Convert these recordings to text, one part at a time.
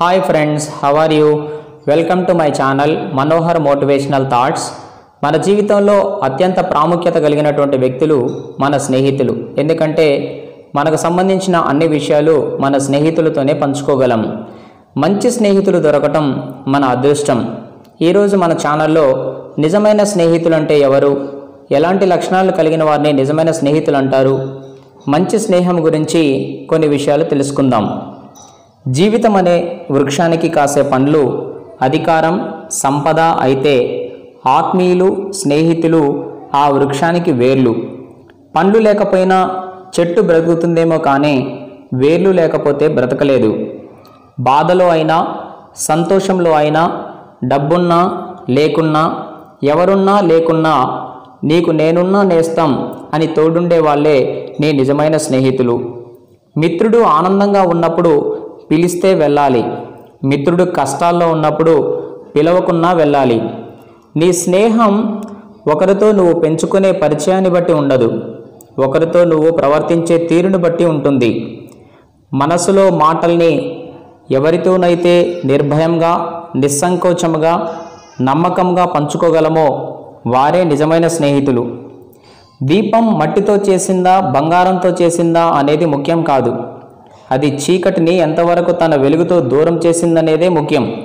Hi friends how are you welcome to my channel Manohar motivational thoughts మన జీవితంలో అత్యంత ప్రాముఖ్యత కలిగినటువంటి వ్యక్తులు మన స్నేహితులు. ఎందుకంటే మనకు సంబంధించిన అన్ని విషయాలు మన స్నేహితులతోనే పంచుకోగలం. మంచి స్నేహితులు దొరకటం మన అదృష్టం. ఈరోజు మన ఛానల్లో నిజమైన స్నేహితులు అంటే ఎవరు? ఎలాంటి లక్షణాలు కలిగిన వారిని నిజమైన స్నేహితులు అంటారు? మంచి స్నేహం గురించి కొన్ని విషయాలు తెలుసుకుందాం. జీవితం అనే వృక్షానికి కాసే పండ్లు అధికారం సంపద అయితే ఆత్మీయులు స్నేహితులు ఆ వృక్షానికి వేర్లు. పండ్లు లేకపోయినా చెట్టు బ్రతుకుతుందేమో కానీ వేర్లు లేకపోతే బ్రతకలేదు. బాధలో అయినా సంతోషంలో అయినా డబ్బున్నా లేకున్నా ఎవరున్నా లేకున్నా నీకు నేనున్నా నేస్తాం అని తోడుండే వాళ్ళే నీ నిజమైన స్నేహితులు. మిత్రుడు ఆనందంగా ఉన్నప్పుడు పిలిస్తే వెళ్ళాలి. మిత్రుడు కష్టాల్లో ఉన్నప్పుడు పిలవకున్నా వెళ్ళాలి. నీ స్నేహం ఒకరితో నువ్వు పెంచుకునే పరిచయాన్ని బట్టి ఉండదు. ఒకరితో నువ్వు ప్రవర్తించే తీరును బట్టి ఉంటుంది. మనసులో మాటల్ని ఎవరితోనైతే నిర్భయంగా నిస్సంకోచముగా నమ్మకంగా పంచుకోగలమో వారే నిజమైన స్నేహితులు. దీపం మట్టితో చేసిందా బంగారంతో చేసిందా అనేది ముఖ్యం కాదు. అది చీకటిని ఎంతవరకు తన వెలుగుతో దూరం చేసిందనేదే ముఖ్యం.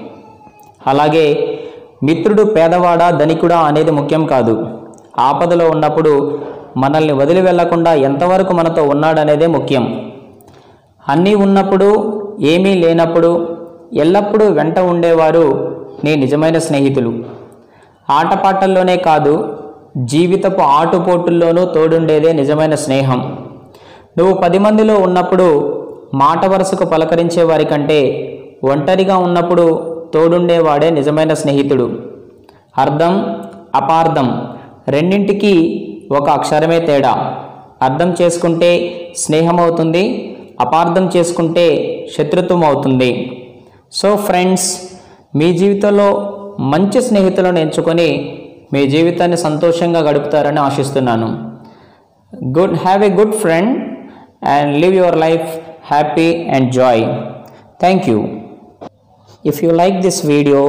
అలాగే మిత్రుడు పేదవాడా ధనికుడా అనేది ముఖ్యం కాదు. ఆపదలో ఉన్నప్పుడు మనల్ని వదిలి వెళ్ళకుండా ఎంతవరకు మనతో ఉన్నాడనేదే ముఖ్యం. అన్నీ ఉన్నప్పుడు ఏమీ లేనప్పుడు ఎల్లప్పుడూ వెంట ఉండేవారు నీ నిజమైన స్నేహితులు. ఆటపాటల్లోనే కాదు జీవితపు ఆటుపోటుల్లోనూ తోడుండేదే నిజమైన స్నేహం. నువ్వు పది మందిలో ఉన్నప్పుడు మాట వరుసకు పలకరించే వారి కంటే ఒంటరిగా ఉన్నప్పుడు తోడుండేవాడే నిజమైన స్నేహితుడు. అర్థం అపార్థం రెండింటికి ఒక అక్షరమే తేడా. అర్థం చేసుకుంటే స్నేహం అవుతుంది అపార్థం చేసుకుంటే శత్రుత్వం అవుతుంది సో ఫ్రెండ్స్ మీ జీవితంలో మంచి స్నేహితులను ఎంచుకొని మీ జీవితాన్ని సంతోషంగా గడుపుతారని ఆశిస్తున్నాను. Good have a good friend and live your life happy and joy. Thank you. If you like this video,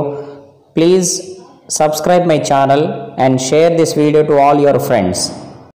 please subscribe my channel and share this video to all your friends.